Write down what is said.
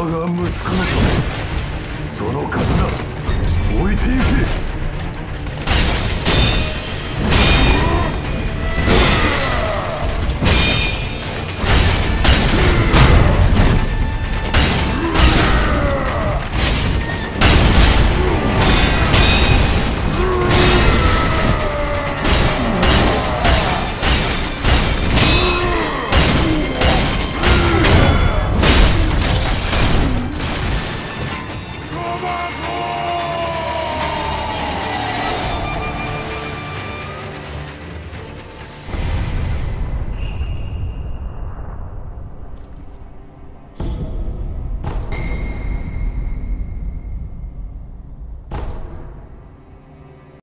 我が息子のためその刀置いてゆけ。Come on,